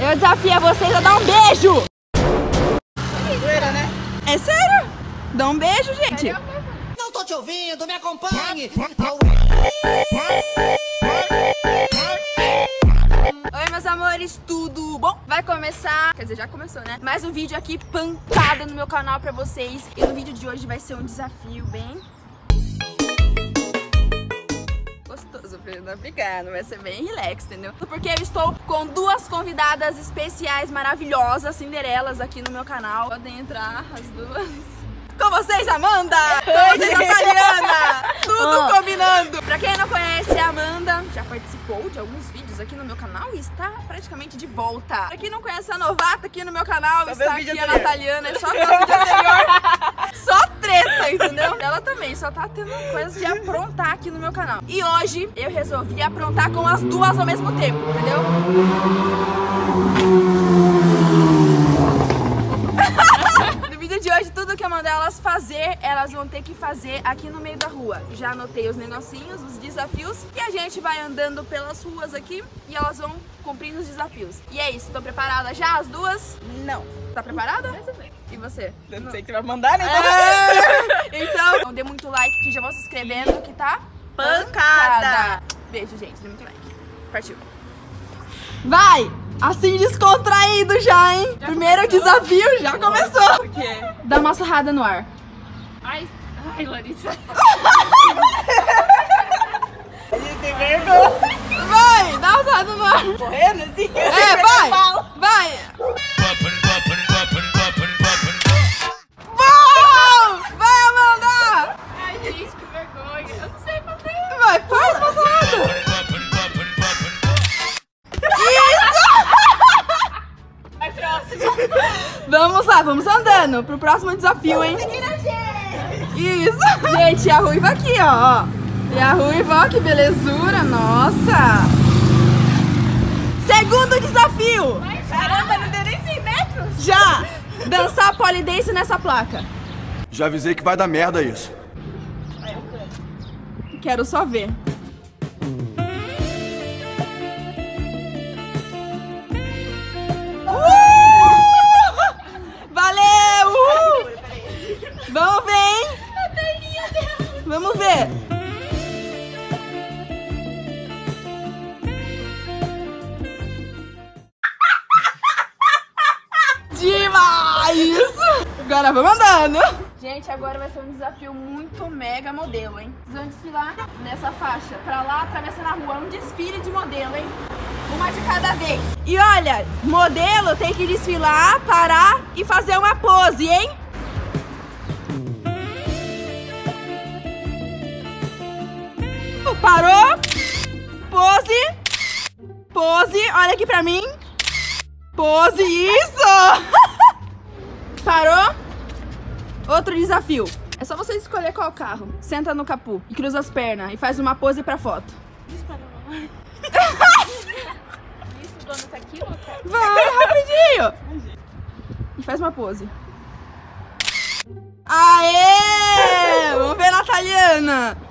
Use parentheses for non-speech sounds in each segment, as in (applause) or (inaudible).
Eu desafio vocês a dar um beijo! Né? É sério? Dá um beijo, gente! Não tô te ouvindo, me acompanhe. Oi, meus amores, tudo bom? Vai começar, quer dizer, já começou, né? Mais um vídeo aqui pancada no meu canal pra vocês. E no vídeo de hoje vai ser um desafio bem... não não vai ser bem relax, entendeu? Porque eu estou com duas convidadas especiais, maravilhosas, cinderelas aqui no meu canal. Podem entrar as duas. Com vocês, Amanda! Com vocês, Nataliana! (laughs) Tudo combinando! Pra quem não conhece, a Amanda já participou de alguns vídeos aqui no meu canal e está praticamente de volta. Pra quem não conhece a novata aqui no meu canal, Só está aqui a. Nataliana, é só ver o vídeo anterior. (laughs) Treta, entendeu? Ela também só tá tendo coisas de aprontar aqui no meu canal. E hoje eu resolvi aprontar com as duas ao mesmo tempo, entendeu? (laughs) De hoje, tudo que eu mandar elas fazer, elas vão ter que fazer aqui no meio da rua. Já anotei os negocinhos, os desafios, e a gente vai andando pelas ruas aqui e elas vão cumprindo os desafios. E é isso, tô preparada já, as duas? Não. Tá preparada? E você? Eu não sei que você vai mandar, né? É. (laughs) Então, dê muito like aqui, já vão se inscrevendo que tá Pancada. Beijo, gente, dê muito like. Partiu. Vai! Assim descontraído já, hein? Primeiro desafio já começou. Por quê? Dá uma sarrada no ar. Ai, ai, Larissa. (laughs) Vamos lá, vamos andando pro próximo desafio, hein? Isso! (laughs) Gente, a ruiva aqui, ó. ó. E a ruiva, ó, que belezura, nossa! Segundo desafio! Caramba, não deu nem 100 metros. Já! Dançar polidense nessa placa. Já avisei que vai dar merda isso. Quero só ver. Vamos ver. Demais! Agora vamos andando. Gente, agora vai ser um desafio muito mega modelo, hein? Vocês vão desfilar nessa faixa. Pra lá, atravessando a rua. É um desfile de modelo, hein? Uma de cada vez. E olha, modelo tem que desfilar, parar e fazer uma pose, hein? Parou. Pose. Pose. Olha aqui pra mim. Pose. Isso. (laughs) Parou. Outro desafio. É só você escolher qual carro. Senta no capu e cruza as pernas e faz uma pose pra foto. Isso, o dono tá aqui, louca? Vai, rapidinho. E faz uma pose. Aê! Vamos ver a Nataliana.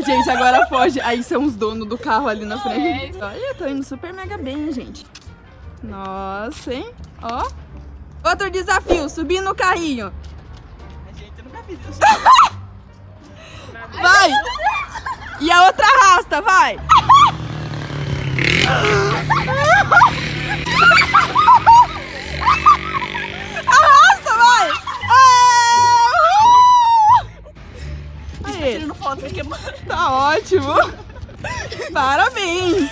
Aê! Gente, agora foge. Aí são os donos do carro ali na frente. Olha, tô indo super mega bem, gente. Nossa, hein? Ó. Outro desafio, subir no carrinho. Gente, nunca fiz isso. (laughs) Vai! E a outra arrasta, vai! (laughs) foto porque Tá ótimo! (laughs) Parabéns!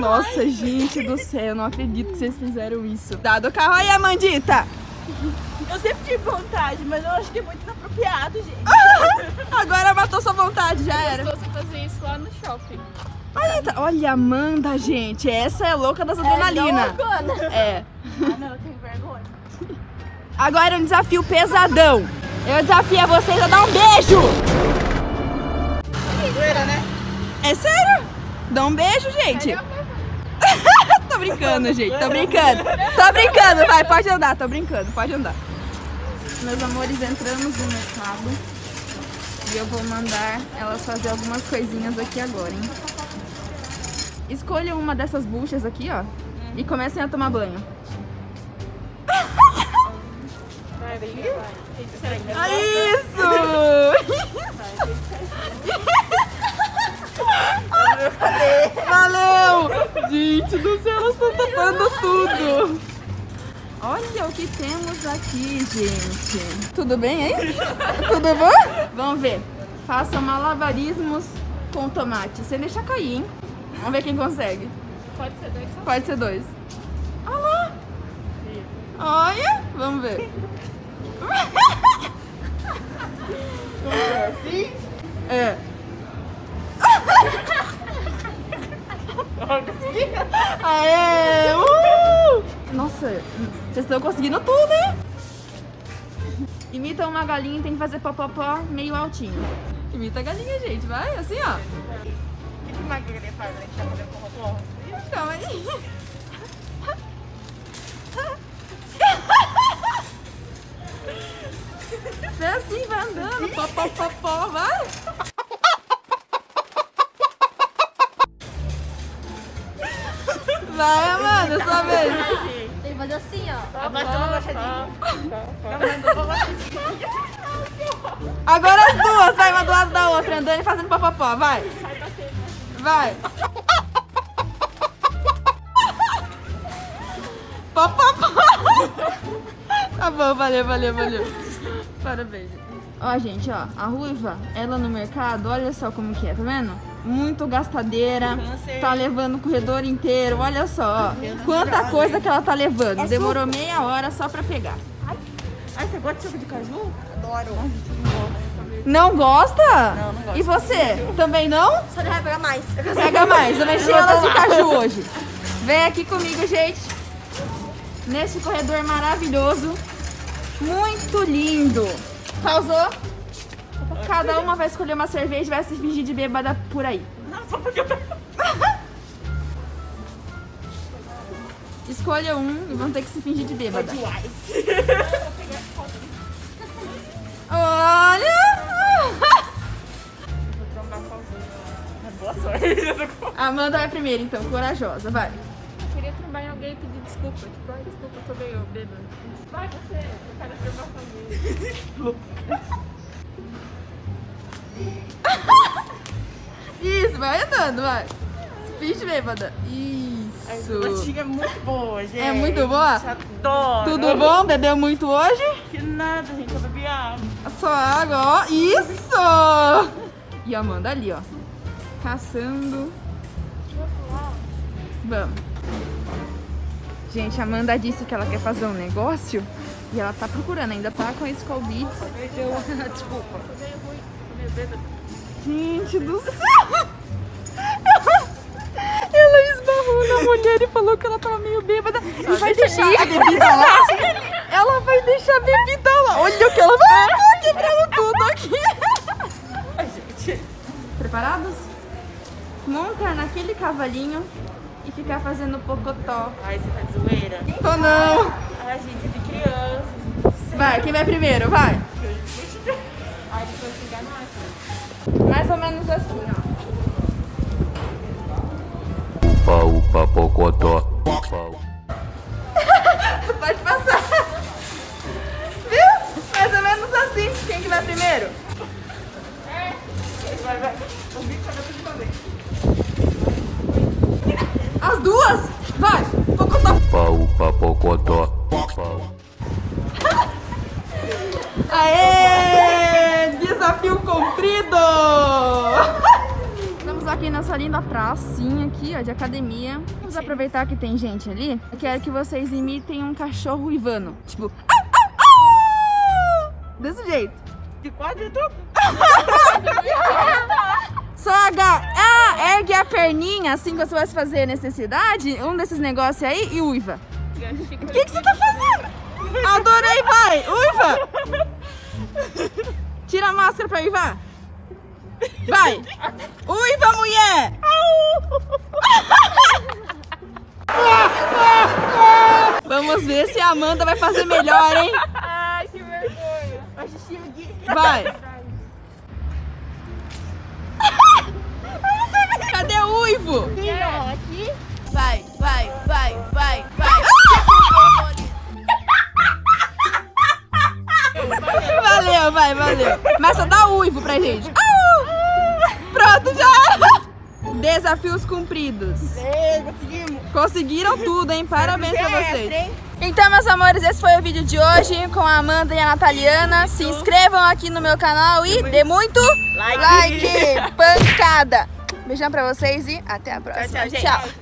Nossa, gente do céu, eu não acredito que vocês fizeram isso. Dado o carro aí, Amandita! eu sempre tive vontade, mas eu acho que é muito inapropriado, gente. (laughs) Agora matou sua vontade, já era. Se você fazer isso lá no shopping. Olha, tá- olha, Amanda, gente, essa é louca das adrenalina. loucona. É. Ah, não, eu tenho vergonha. Agora um desafio pesadão. Eu desafio vocês a dar um beijo. Né? É sério? Dá um beijo, gente. (laughs) tô brincando, gente. Tô brincando. Tô brincando. Vai, pode andar. Tô brincando. Pode andar. Meus amores, entramos no mercado. E eu vou mandar elas fazer algumas coisinhas aqui agora, hein? Escolham uma dessas buchas aqui, ó. E comecem a tomar banho. (laughs) Ah, Isso! (laughs) Valeu! Gente do céu, elas estão tapando tudo. Olha o que temos aqui, gente. Tudo bem, hein? Tudo bom? Vamos ver. Faça malabarismos com tomate. Sem deixar cair, hein? Vamos ver quem consegue. Pode ser dois só. Pode ser dois. Olha lá. Olha. Vamos ver. Assim? É. (laughs) Aê! Uh! Nossa, vocês estão conseguindo tudo, hein? Imita uma galinha e tem que fazer popopó meio altinho. Imita a galinha, gente. Vai, assim, ó. O que que uma galinha faz? né? Que tá fazendo com robô? Calma aí. (laughs) É assim, vai andando. Pó, pó, pó, pó, vai. Vai, Amanda, sua vez. Tem que fazer assim, ó. Agora toma baixadinho. Agora as duas, vai uma do lado da outra, andando e fazendo papapó, vai. Vai. Papapó. Tá bom, valeu, valeu, valeu. Parabéns. Ó, gente, ó, a ruiva, ela no mercado, olha só como que é, tá vendo? Muito gastadeira, tá levando o corredor inteiro, olha só. Quanta coisa que ela tá levando. Demorou meia hora só pra pegar. Ai, você gosta de suco de caju? Adoro. Não gosta? Não, não gosto. E você? Também não? Só não vai pegar mais. Pega mais, eu mexi elas de caju hoje. Vem aqui comigo, gente. Nesse corredor maravilhoso. Muito lindo. Pausou? Cada uma vai escolher uma cerveja e vai se fingir de bêbada por aí. (laughs) Escolha um e vão ter que se fingir de bêbada. (laughs) Olha! Boa sorte. Amanda vai primeiro, então, corajosa, vai. Eu queria trombar em alguém e pedir desculpa. Tipo, ai, desculpa, eu tô meio bêbado. Vai você, eu quero trombar com alguém. (laughs) (laughs) Isso, vai andando, vai. Finge bêbada. A Isso. latinha é muito boa, gente. É muito boa? Adoro. Tudo bom? Bebeu muito hoje? Que nada, gente. Eu bebi água. Só água, ó. Isso! E a Amanda ali, ó. Caçando. Vamos. Gente, a Amanda disse que ela quer fazer um negócio e ela tá procurando, ainda tá com esse Beats. (laughs) Desculpa. Gente do céu! (laughs) Ela esbarrou na mulher e falou que ela tava meio bêbada e vai deixar a bebida lá. (laughs) Ela vai deixar a bebida lá. Olha o que ela vai Tá quebrando tudo aqui. (laughs) Preparados? Montar naquele cavalinho e ficar fazendo pocotó. Ai, você tá de zoeira? Ou não? Ai, gente, é de criança. Vai, quem vai primeiro? Vai. Se enganar. Mais ou menos assim, ó. Upa, upa, pocotó. Upa, Pode aqui nessa linda pracinha aqui, ó, de academia. Vamos aproveitar que tem gente ali. Eu quero que vocês imitem um cachorro uivano. Tipo... "Au, au, au!" Desse jeito. De quatro e tudo. (laughs) Só aga... ah, ergue a perninha assim que você vai fazer necessidade. Um desses negócios aí e uiva. O que, que você tá fazendo? Adorei, vai! Uiva! (laughs) Tira a máscara pra uivar. Vai! Uiva, mulher! Vamos ver se a Amanda vai fazer melhor, hein? Ai, que vergonha! Vai! Cadê o uivo? Aqui, Vai, vai, vai, vai, vai! Valeu, vai, valeu! Mas só dá uivo pra gente! Desafios cumpridos. conseguimos. Conseguiram tudo, hein? Parabéns pra vocês. hein? Então, meus amores, esse foi o vídeo de hoje com a Amanda e a Nataliana. Se inscrevam aqui no meu canal e dê muito Like. like. Pancada. Beijão pra vocês e até a próxima. tchau, gente. Tchau.